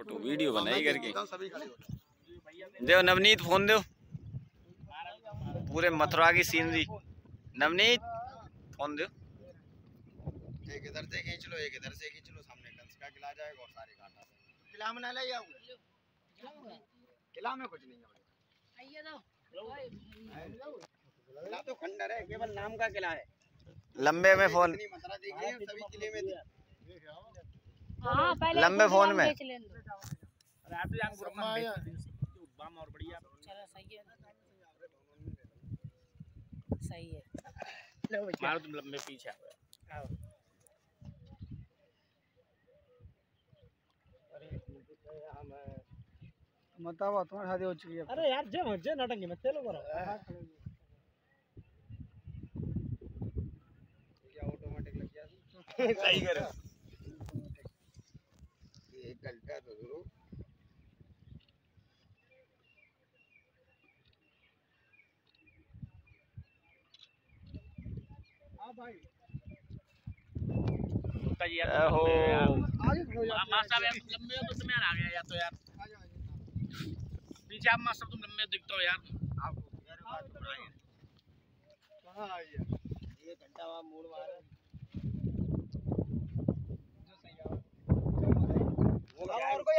Photo video बनाई करके। सभी खड़े हो जाओ। दो नवनीत फ़ोन दो पूरे मथुरा की सीनरी नवनीत फ़ोन दो एक इधर से खींच लो एक इधर से खींच लो सामने कंस का किला जाएगा और सारे घाट किला में ना ले जाओ किला में कुछ नहीं है आइए दो किला तो खंडर है केवल नाम का किला है। लंबे में फ़ोन। लंबे फ़ोन में। चलो सही है। मारो तुम लंबे पीछे आओ। बताओ तुम्हारी शादी हो चुकी है अरे यार जे जे नटंगी मत चलो करो ये ऑटोमेटिक लग गया। सही करो ये गलता तो यार मास्टर यार लंबे हो तो तुम्हें आ गया या तो यार। पीछे आप मास्टर तुम लंबे दिखते हो यार। कहाँ आई है ये घंटा वहाँ मोड़ मारा।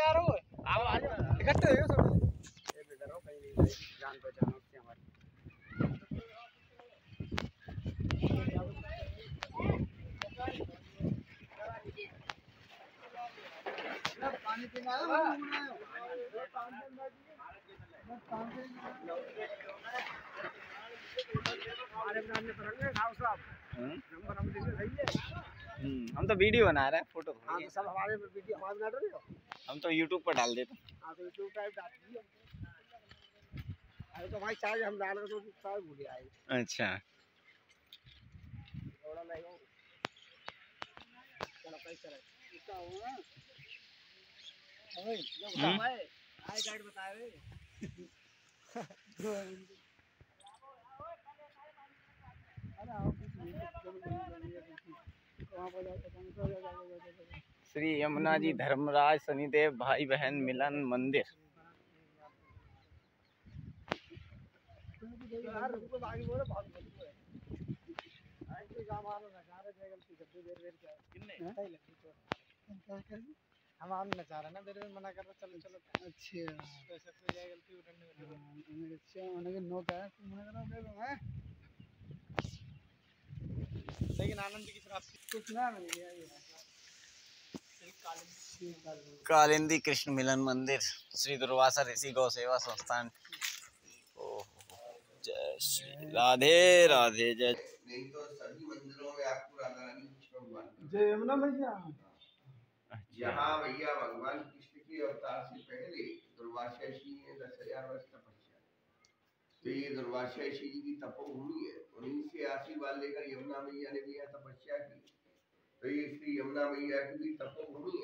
आ जाओ। इकट्ठे हो सब। जान पहचान पानी पीना हम तो वीडियो बना रहे हैं फ़ोटो हाँ तो सब हमारे वीडियो हमारे बना रहे हो? हम तो यूट्यूब पर डाल देते हैं। हाँ तो यूट्यूब टाइप डाल अरे तो भाई चार्ज हम डाल तो चार्ज भूल आए अच्छा। हम्म? बता रहे अरे तो श्री यमुना जी धर्मराज शनिदेव भाई बहन मिलन मंदिर। रहा रहे तो हम आम नचा रहे ना देर मना कर रहे चलो चलो अच्छा तो ऐसे कोई जाए गलती उठने में अच्छा उन्होंने नो क्या है। तुम मना करो दो हैं लेकिन आनंद की शराब कुछ ना मिल गया ये कालिंदी कृष्ण मिलन मंदिर श्री दुर्वासा ऋषि गौ सेवा संस्थान। जय श्री राधे राधे जय। नहीं तो सभी मंदिरों में आपको राधा रानी कृष्ण भगवान का जय यमुना मैया। जहाँ भैया भगवान कृष्ण के अवतार से पहले दुर्वासा ऋषि ने दस हज़ार वर्ष तपस्या तो ये दुर्वासा ऋषि जी की तपोभूमि है उन्हीं से आशीर्वाद लेकर यमुना मैया ने भी यहाँ तपस्या की। यमुना मैया की भी तपोभूमि